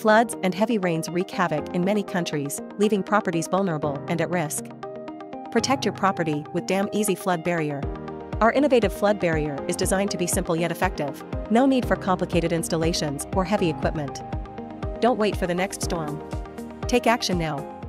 Floods and heavy rains wreak havoc in many countries, leaving properties vulnerable and at risk. Protect your property with Dam Easy Flood Barrier. Our innovative flood barrier is designed to be simple yet effective. No need for complicated installations or heavy equipment. Don't wait for the next storm. Take action now